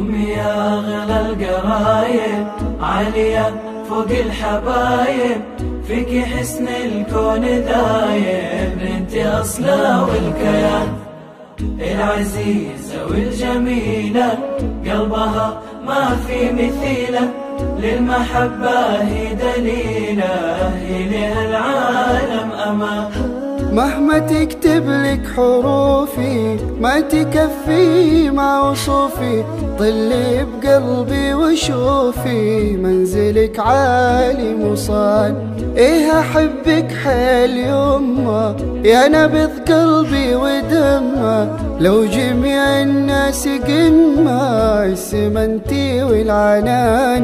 أمي يا أغلى القرايب عالية فوق الحبايب فيك حسن الكون دايب أنت أصلا والكيان. العزيزة والجميلة قلبها ما في مثيلة للمحبة هي دليلة هي لها العالم أمان. مهما تكتب لك حروفي ما تكفي مع وصوفي. طلي بقلبي وشوفي منزلك عالي مصان إيه أحبك حيل يما يا نبض قلبي ودمه. لو جميع الناس قمة السمنتي والعنان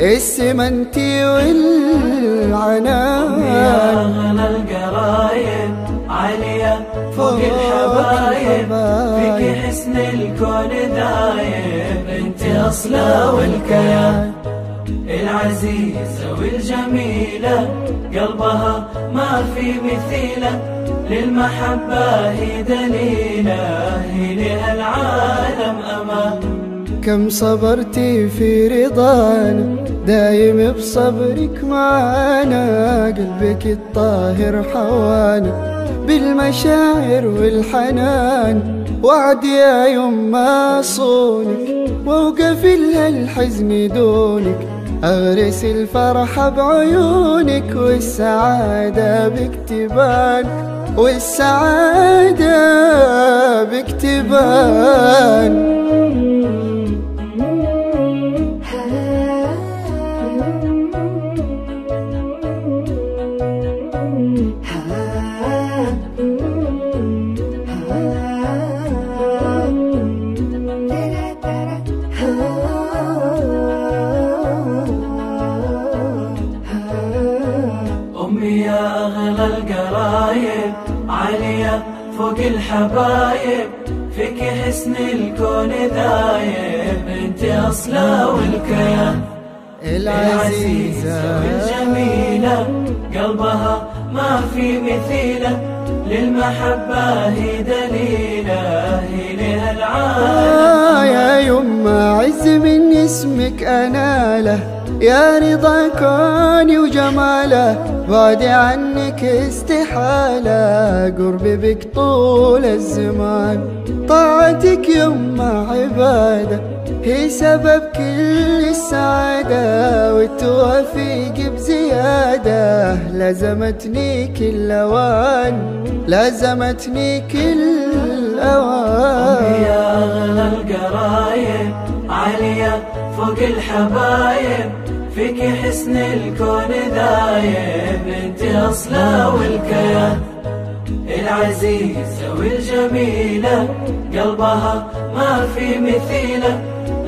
السمنتي والعنان. يا أغلى القرايب. فوق الحبايب فيك حسن الكون دايب انت أصلا والكيان. العزيزة والجميلة قلبها ما في مثيلة للمحبة هي دليلة هي لها العالم أمان. كم صبرتي في رضانا دايم بصبرك معانا قلبك الطاهر حوانا. بالمشاعر والحنان. وعد يا يما صونك وأوقف لها الحزن دونك. أغرس الفرحة بعيونك والسعادة بكتبان والسعادة بكتبان أغلى القرايب عالية فوق الحبايب فيك حسن الكون ذايب انت أصلا والكيان. العزيزة. والجميلة قلبها ما في مثيلة للمحبة هي دليلة هي لها العالم. آه يا يما عز من اسمك أناله يا رضا كوني وجماله بعد عنك استحالة. قربي بك طول الزمان طاعتك يما عبادة. هي سبب كل السعادة والتوفيق بزيادة لازمتني كل أوان لازمتني كل أوان يا أغلى القرايب عالية فوق الحبايب فيك حسن الكون ذايب أنت أصلا والكيان. العزيزة والجميلة قلبها ما في مثيلة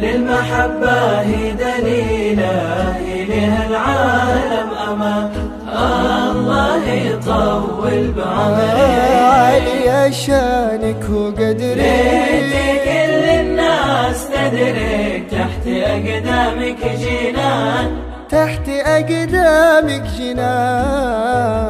للمحبة هي دليلة هي لها العالم أمان. الله يطول بعمرك. عالي شانك وقدرك ليتي كل الناس تدرك تحت أقدامك جنان. تحت أقدامك جنان.